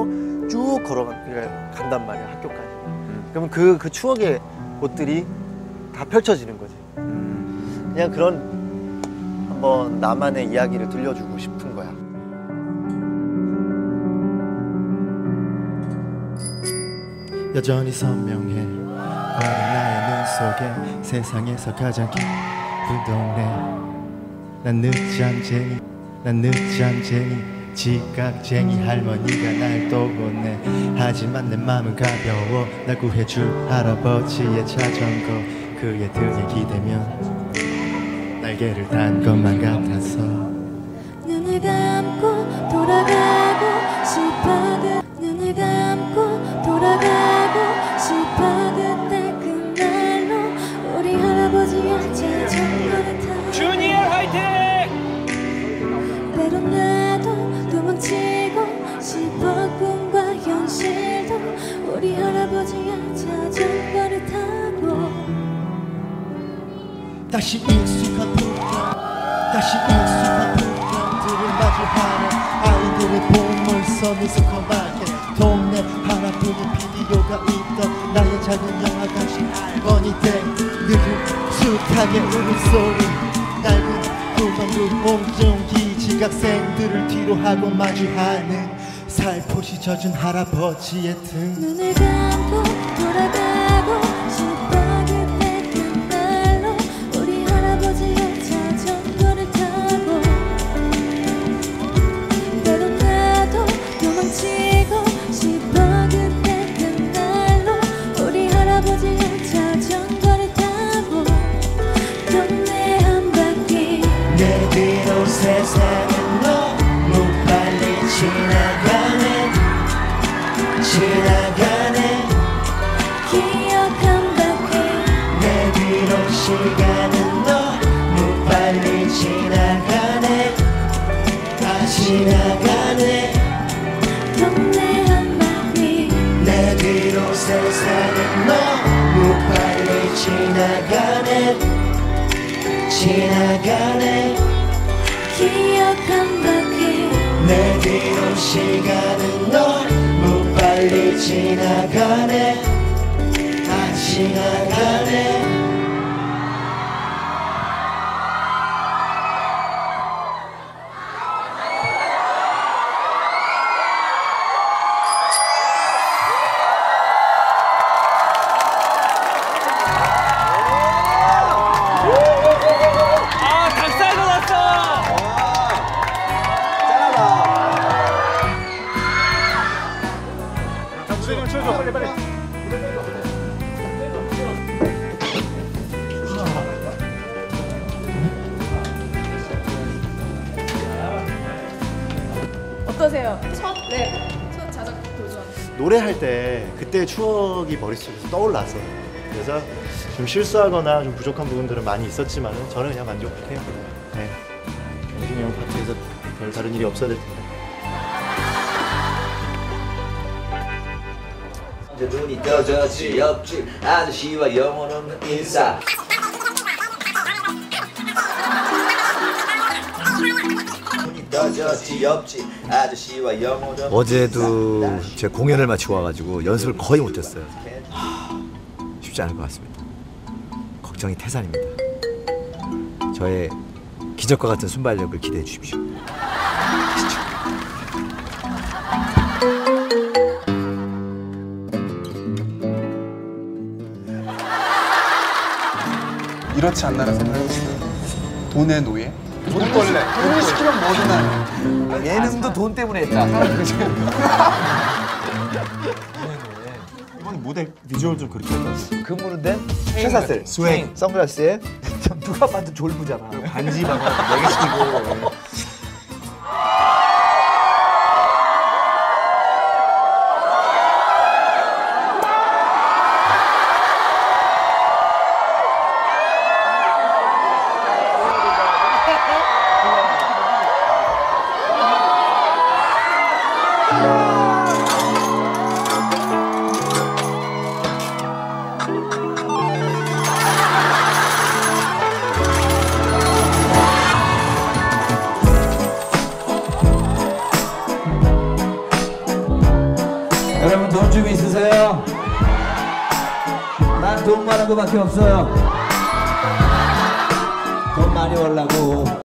타고 쭉 걸어간 간단 말이야 학교까지. 그러면 그, 그 추억의 곳들이 다 펼쳐지는 거지. 그냥 그런 한번 나만의 이야기를 들려주고 싶은 거야. 여전히 선명해 어린 나의 눈 속에 세상에서 가장 기쁜 동네 난 늦잠쟁이 난 늦잠쟁이 지각쟁이 할머니가 날또 혼내 하지만 내 맘은 가벼워. 날 구해줄 할아버지의 자전거. 그의 등에 기대면 날개를 단 것만 같아서 도망치고 싶어 꿈과 현실도 우리 할아버지의 자전거를 타고. 다시 익숙한 풍경 다시 익숙한 풍경들을 마주하는 아이들의 보물섬 미스커마켓 동네 하나뿐인 비디오가 있던 나의 작은 영화 다시 알번이 돼 느긋하게 울음소리 지각생들을 뒤로 하고 마주하는 살포시 젖은 할아버지의 등. 눈을 감고 돌아가고 싶어 세상은 너무 빨리 지나가네. 지나가네. 기억 한 바퀴 내 뒤로 시간은 너무 빨리 지나가네. 다 지나가네. 동네 한 바퀴 내 뒤로 세상은 너무 빨리 지나가네. 지나가네 바퀴 내 뒤로 시간은 너무 빨리 지나가네. 다 지나가네 어떠세요? 첫, 네, 첫 자전거 도전. 노래할 때 그때 추억이 머릿속에서 떠올랐어요 그래서 좀 실수하거나 좀 부족한 부분들은 많이 있었지만 저는 그냥 만족해요 네. 영진이 형 파트에서 별 다른 일이 없어야 될 텐데 이제 눈이 떠졌지 옆집 아저씨와 영혼 없는 인사 옆집 아저씨와 어제도. 제 공연을 마치고 와가지고 연습을 거의 못했어요. 쉽지 않을 것 같습니다. 걱정이 태산입니다. 저의 기적과 같은 순발력을 기대해 주십시오. 이렇지 않나라는 생각을 해봤어요. 돈의 노예? 돈벌레. 돈을 시키면 뭐든. 예능도 돈 때문에 했다. 이번에 모델 비주얼 좀 그렇게 할까 근무는 된 회사셀, 스웩, 선글라스에? 누가 봐도 졸부잖아. 반지 막 네개 시키고. 여러분 돈 좀 있으세요? 난 돈 많은 거밖에 없어요. 돈 많이 벌라고